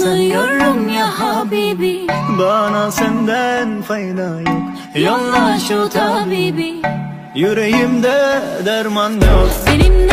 anlıyorum ya Habibi. Bana senden fayda yok. Yolla şu tabibi. Yüreğimde derman yok. Senin